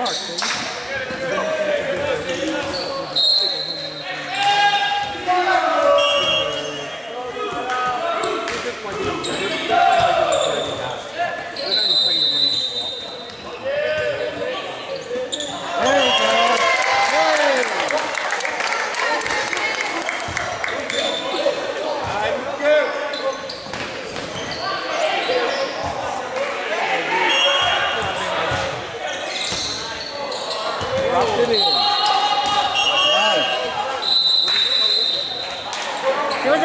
park,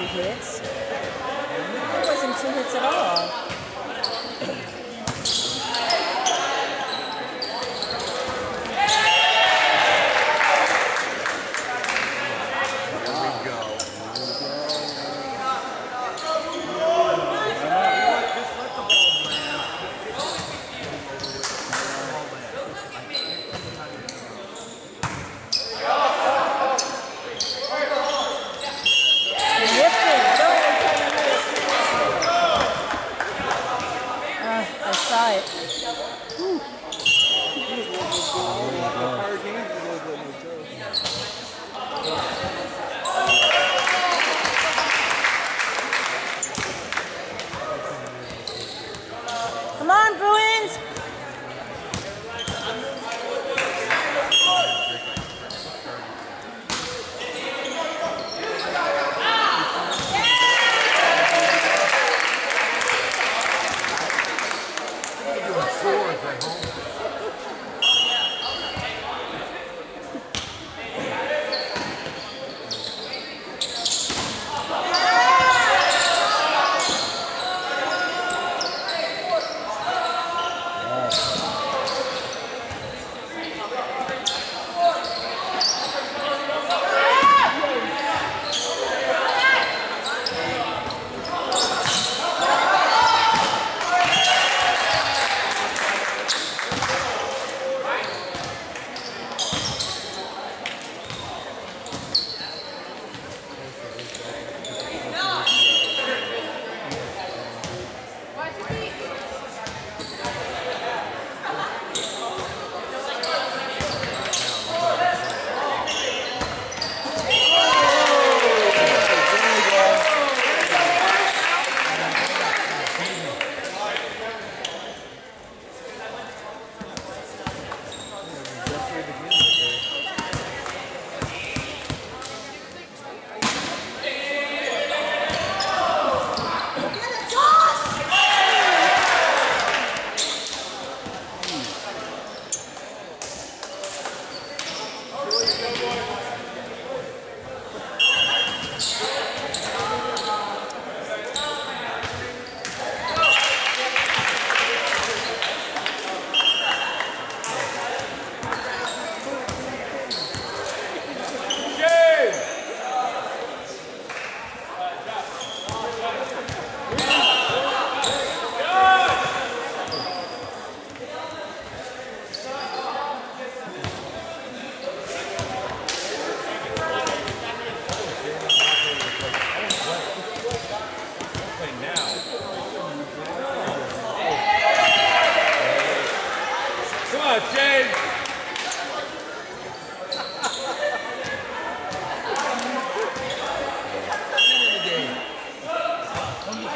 two hits. It wasn't two hits at all.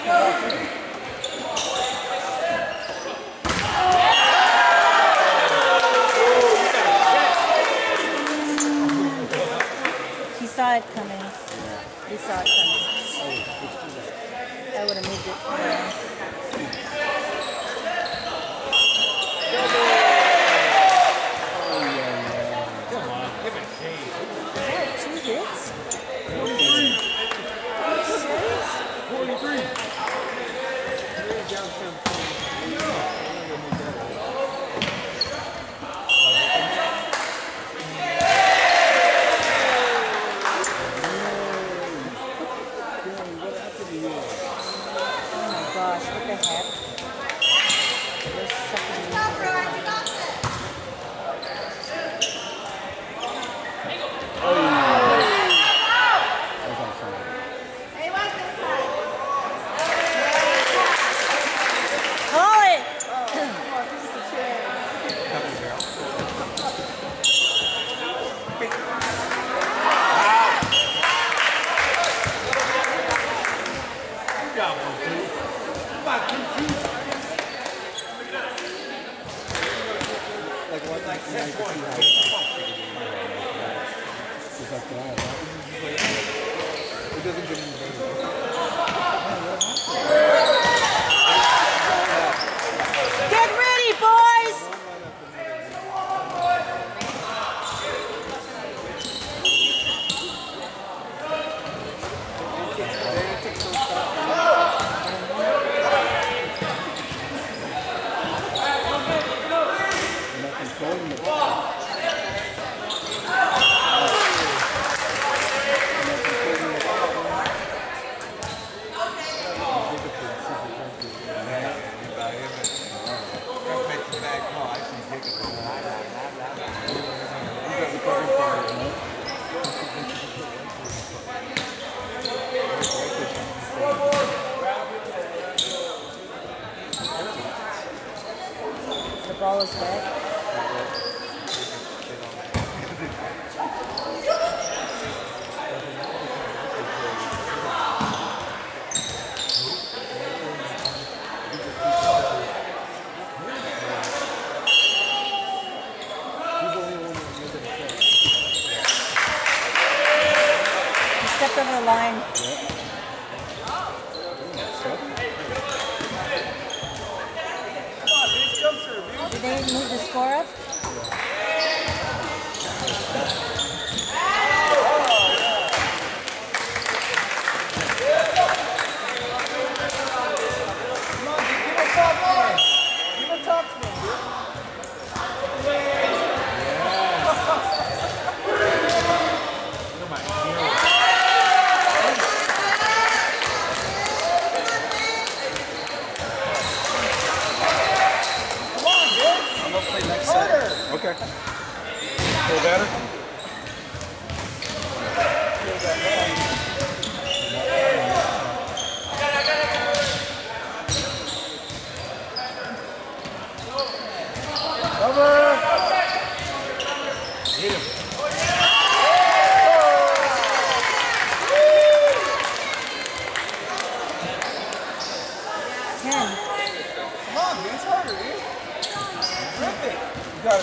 He saw it coming. He saw it coming. I would have moved it. The ball Did they move the score up? Okay. Feel better? Cover! Hit him. Ten. Come on, man. It's harder, dude. Rip it. You got it, man. You got it.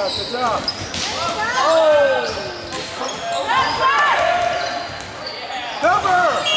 Job. Good job. Oh! Cover!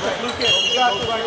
got to Luke. We got to right.